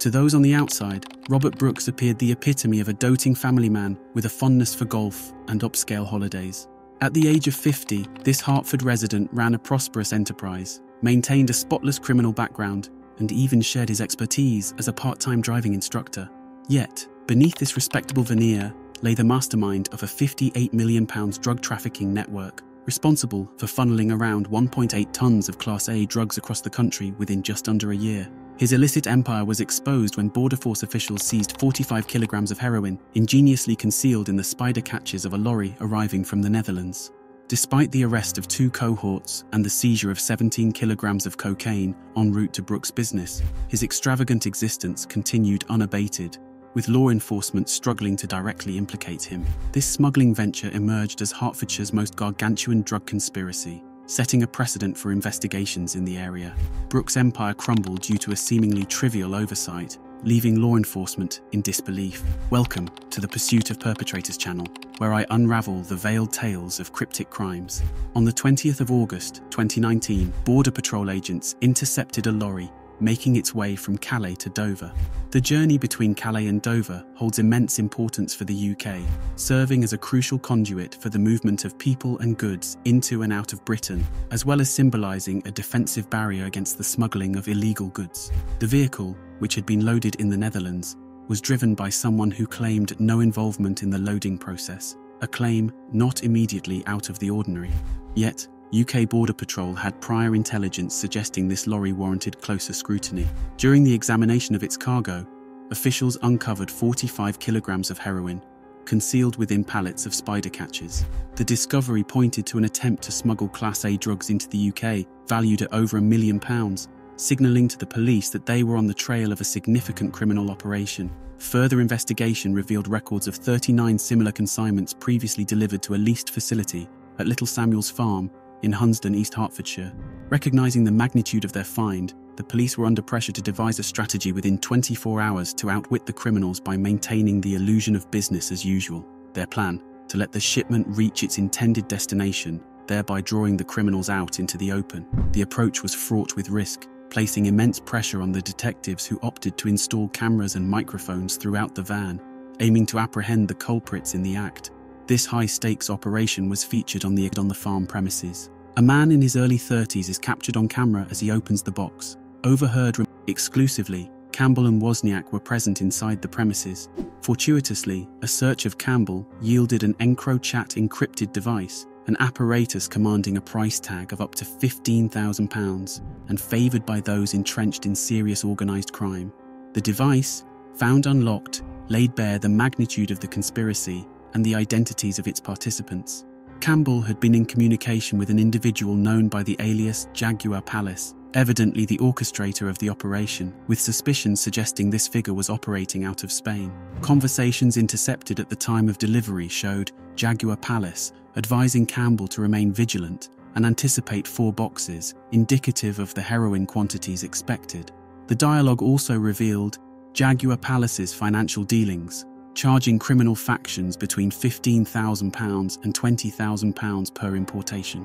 To those on the outside, Robert Brooks appeared the epitome of a doting family man with a fondness for golf and upscale holidays. At the age of 50, this Hertford resident ran a prosperous enterprise, maintained a spotless criminal background, and even shared his expertise as a part time driving instructor. Yet, beneath this respectable veneer lay the mastermind of a £58 million drug trafficking network, responsible for funneling around 1.8 tons of Class A drugs across the country within just under a year. His illicit empire was exposed when Border Force officials seized 45 kilograms of heroin, ingeniously concealed in the spider catches of a lorry arriving from the Netherlands. Despite the arrest of two cohorts and the seizure of 17 kilograms of cocaine en route to Brooks' business, his extravagant existence continued unabated, with law enforcement struggling to directly implicate him. This smuggling venture emerged as Hertfordshire's most gargantuan drug conspiracy, setting a precedent for investigations in the area. Brooks' empire crumbled due to a seemingly trivial oversight, leaving law enforcement in disbelief. Welcome to the Pursuit of Perpetrators channel, where I unravel the veiled tales of cryptic crimes. On the 20th of August 2019, Border Patrol agents intercepted a lorry making its way from Calais to Dover. The journey between Calais and Dover holds immense importance for the UK, serving as a crucial conduit for the movement of people and goods into and out of Britain, as well as symbolising a defensive barrier against the smuggling of illegal goods. The vehicle, which had been loaded in the Netherlands, was driven by someone who claimed no involvement in the loading process, a claim not immediately out of the ordinary. Yet, UK Border Patrol had prior intelligence suggesting this lorry warranted closer scrutiny. During the examination of its cargo, officials uncovered 45 kilograms of heroin, concealed within pallets of spider catches. The discovery pointed to an attempt to smuggle Class A drugs into the UK, valued at over a million pounds, signalling to the police that they were on the trail of a significant criminal operation. Further investigation revealed records of 39 similar consignments previously delivered to a leased facility at Little Samuel's farm in Hunsdon, East Hertfordshire. Recognising the magnitude of their find, the police were under pressure to devise a strategy within 24 hours to outwit the criminals by maintaining the illusion of business as usual. Their plan, to let the shipment reach its intended destination, thereby drawing the criminals out into the open. The approach was fraught with risk, placing immense pressure on the detectives who opted to install cameras and microphones throughout the van, aiming to apprehend the culprits in the act. This high-stakes operation was featured on the, on the farm premises. A man in his early 30s is captured on camera as he opens the box. Overheard exclusively, Campbell and Wozniak were present inside the premises. Fortuitously, a search of Campbell yielded an EncroChat encrypted device, an apparatus commanding a price tag of up to £15,000 and favoured by those entrenched in serious organised crime. The device, found unlocked, laid bare the magnitude of the conspiracy and the identities of its participants. Campbell had been in communication with an individual known by the alias Jaguar Palace, evidently the orchestrator of the operation, with suspicions suggesting this figure was operating out of Spain. Conversations intercepted at the time of delivery showed Jaguar Palace advising Campbell to remain vigilant and anticipate four boxes, indicative of the heroin quantities expected. The dialogue also revealed Jaguar Palace's financial dealings, charging criminal factions between £15,000 and £20,000 per importation.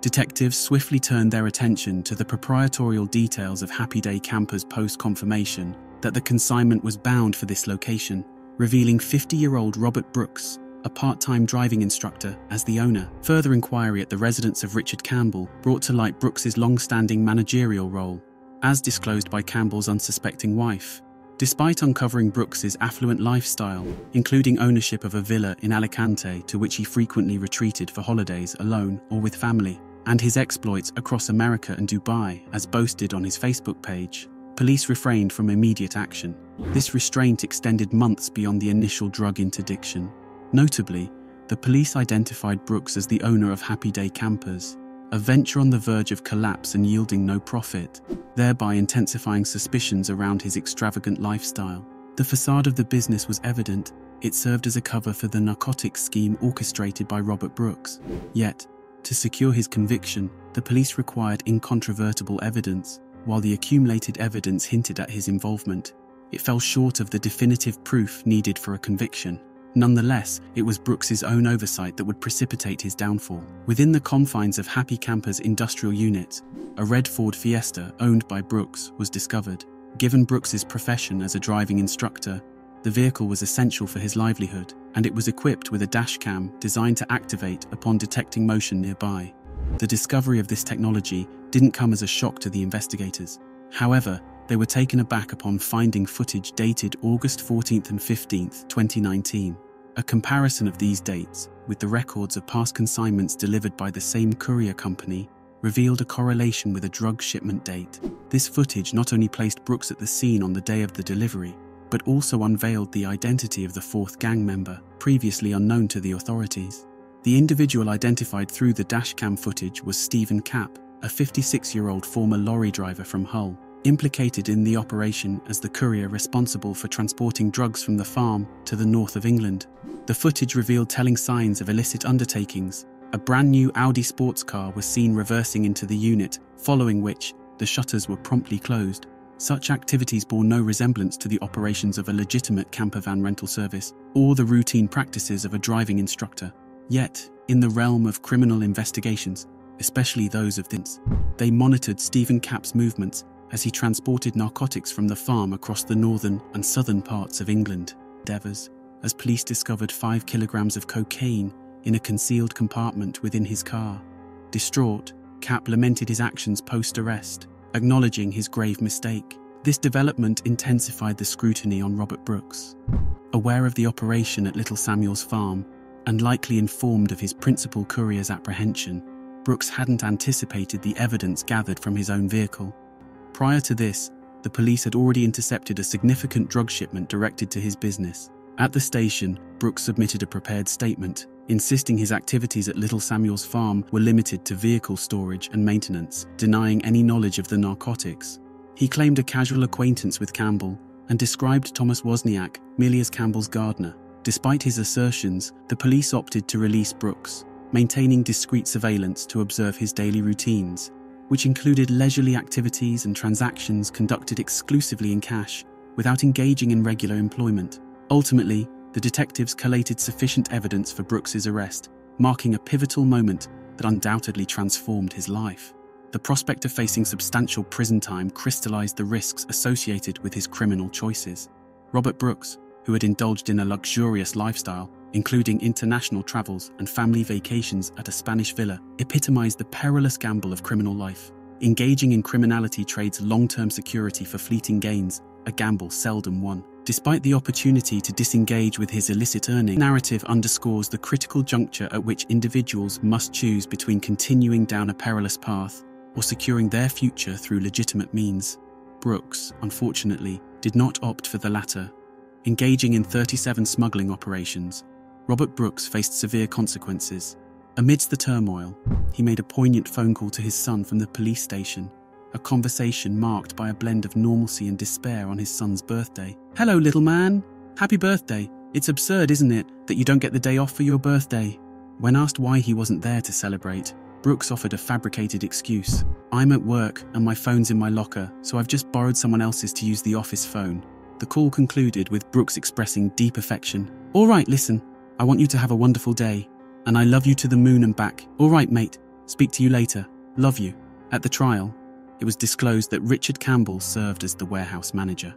Detectives swiftly turned their attention to the proprietorial details of Happy Day Campers' post confirmation that the consignment was bound for this location, revealing 50 year old Robert Brooks, a part time driving instructor, as the owner. Further inquiry at the residence of Richard Campbell brought to light Brooks's long standing managerial role, as disclosed by Campbell's unsuspecting wife. Despite uncovering Brooks's affluent lifestyle, including ownership of a villa in Alicante to which he frequently retreated for holidays alone or with family, and his exploits across America and Dubai as boasted on his Facebook page, police refrained from immediate action. This restraint extended months beyond the initial drug interdiction. Notably, the police identified Brooks as the owner of Happy Day Campers, a venture on the verge of collapse and yielding no profit, thereby intensifying suspicions around his extravagant lifestyle. The facade of the business was evident, it served as a cover for the narcotics scheme orchestrated by Robert Brooks. Yet, to secure his conviction, the police required incontrovertible evidence. While the accumulated evidence hinted at his involvement, it fell short of the definitive proof needed for a conviction. Nonetheless, it was Brooks's own oversight that would precipitate his downfall. Within the confines of Happy Camper's industrial unit, a red Ford Fiesta owned by Brooks was discovered. Given Brooks's profession as a driving instructor, the vehicle was essential for his livelihood, and it was equipped with a dash cam designed to activate upon detecting motion nearby. The discovery of this technology didn't come as a shock to the investigators. However, they were taken aback upon finding footage dated August 14th and 15th, 2019. A comparison of these dates with the records of past consignments delivered by the same courier company revealed a correlation with a drug shipment date. This footage not only placed Brooks at the scene on the day of the delivery, but also unveiled the identity of the fourth gang member, previously unknown to the authorities. The individual identified through the dashcam footage was Stephen Capp, a 56 year old former lorry driver from Hull, implicated in the operation as the courier responsible for transporting drugs from the farm to the north of England. The footage revealed telling signs of illicit undertakings. A brand new Audi sports car was seen reversing into the unit, following which the shutters were promptly closed. Such activities bore no resemblance to the operations of a legitimate camper van rental service or the routine practices of a driving instructor. Yet, in the realm of criminal investigations, especially those of this, they monitored Stephen Capp's movements as he transported narcotics from the farm across the northern and southern parts of England. Devers, as police discovered five kilograms of cocaine in a concealed compartment within his car. Distraught, Capp lamented his actions post arrest, acknowledging his grave mistake. This development intensified the scrutiny on Robert Brooks. Aware of the operation at Little Samuel's farm, and likely informed of his principal courier's apprehension, Brooks hadn't anticipated the evidence gathered from his own vehicle. Prior to this, the police had already intercepted a significant drug shipment directed to his business. At the station, Brooks submitted a prepared statement, insisting his activities at Little Samuel's farm were limited to vehicle storage and maintenance, denying any knowledge of the narcotics. He claimed a casual acquaintance with Campbell and described Thomas Wozniak merely as Campbell's gardener. Despite his assertions, the police opted to release Brooks, maintaining discreet surveillance to observe his daily routines, which included leisurely activities and transactions conducted exclusively in cash, without engaging in regular employment. Ultimately, the detectives collated sufficient evidence for Brooks's arrest, marking a pivotal moment that undoubtedly transformed his life. The prospect of facing substantial prison time crystallized the risks associated with his criminal choices. Robert Brooks, who had indulged in a luxurious lifestyle, including international travels and family vacations at a Spanish villa, epitomized the perilous gamble of criminal life. Engaging in criminality trades long term security for fleeting gains, a gamble seldom won. Despite the opportunity to disengage with his illicit earning, narrative underscores the critical juncture at which individuals must choose between continuing down a perilous path or securing their future through legitimate means. Brooks, unfortunately, did not opt for the latter. Engaging in 37 smuggling operations, Robert Brooks faced severe consequences. Amidst the turmoil, he made a poignant phone call to his son from the police station, a conversation marked by a blend of normalcy and despair on his son's birthday. Hello, little man. Happy birthday. It's absurd, isn't it, that you don't get the day off for your birthday? When asked why he wasn't there to celebrate, Brooks offered a fabricated excuse. I'm at work and my phone's in my locker, so I've just borrowed someone else's to use the office phone. The call concluded with Brooks expressing deep affection. All right, listen, I want you to have a wonderful day, and I love you to the moon and back. All right, mate. Speak to you later. Love you. At the trial, it was disclosed that Richard Campbell served as the warehouse manager.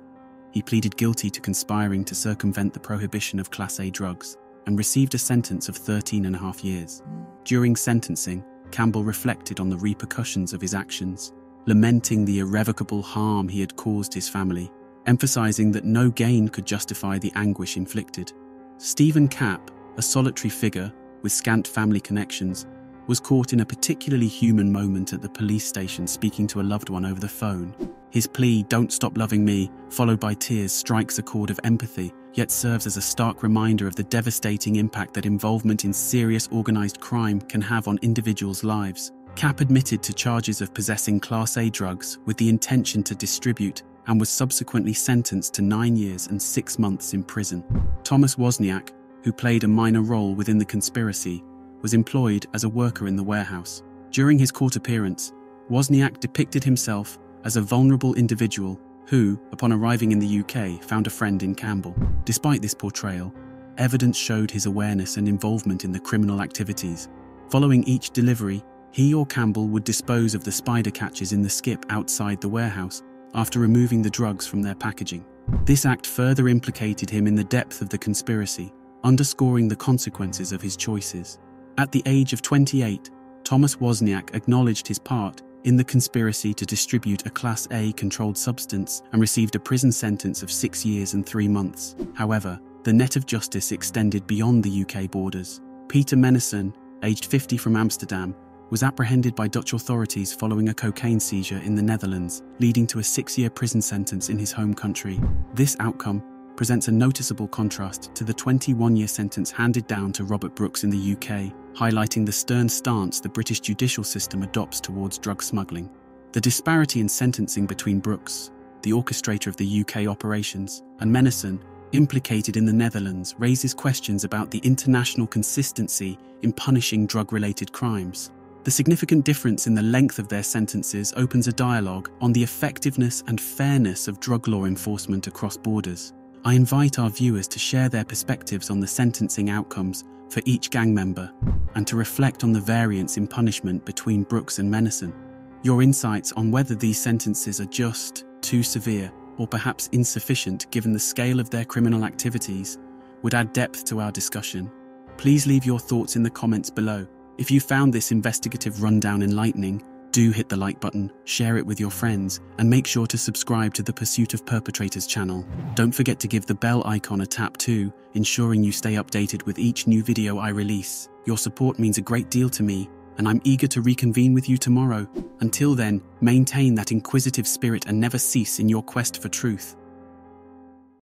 He pleaded guilty to conspiring to circumvent the prohibition of Class A drugs and received a sentence of 13 and a half years. During sentencing, Campbell reflected on the repercussions of his actions, lamenting the irrevocable harm he had caused his family, emphasizing that no gain could justify the anguish inflicted. Stephen Capp a solitary figure with scant family connections, was caught in a particularly human moment at the police station speaking to a loved one over the phone. His plea, Don't stop loving me, followed by tears, strikes a chord of empathy, yet serves as a stark reminder of the devastating impact that involvement in serious organised crime can have on individuals' lives. Capp admitted to charges of possessing Class A drugs with the intention to distribute and was subsequently sentenced to nine years and six months in prison. Thomas Wozniak, who played a minor role within the conspiracy, was employed as a worker in the warehouse. During his court appearance, Wozniak depicted himself as a vulnerable individual who, upon arriving in the UK, found a friend in Campbell. Despite this portrayal, evidence showed his awareness and involvement in the criminal activities. Following each delivery, he or Campbell would dispose of the spider catches in the skip outside the warehouse, after removing the drugs from their packaging. This act further implicated him in the depth of the conspiracy, underscoring the consequences of his choices. At the age of 28, Thomas Wozniak acknowledged his part in the conspiracy to distribute a Class A controlled substance and received a prison sentence of six years and three months. However, the net of justice extended beyond the UK borders. Peter Mennessen, aged 50 from Amsterdam, was apprehended by Dutch authorities following a cocaine seizure in the Netherlands, leading to a six year prison sentence in his home country. This outcome presents a noticeable contrast to the 21 year sentence handed down to Robert Brooks in the UK, highlighting the stern stance the British judicial system adopts towards drug smuggling. The disparity in sentencing between Brooks, the orchestrator of the UK operations, and Mennessen, implicated in the Netherlands, raises questions about the international consistency in punishing drug related crimes. The significant difference in the length of their sentences opens a dialogue on the effectiveness and fairness of drug law enforcement across borders. I invite our viewers to share their perspectives on the sentencing outcomes for each gang member and to reflect on the variance in punishment between Brooks and Mennessen. Your insights on whether these sentences are just, too severe, or perhaps insufficient given the scale of their criminal activities would add depth to our discussion. Please leave your thoughts in the comments below. If you found this investigative rundown enlightening, do hit the like button, share it with your friends, and make sure to subscribe to the Pursuit of Perpetrators channel. Don't forget to give the bell icon a tap too, ensuring you stay updated with each new video I release. Your support means a great deal to me, and I'm eager to reconvene with you tomorrow. Until then, maintain that inquisitive spirit and never cease in your quest for truth.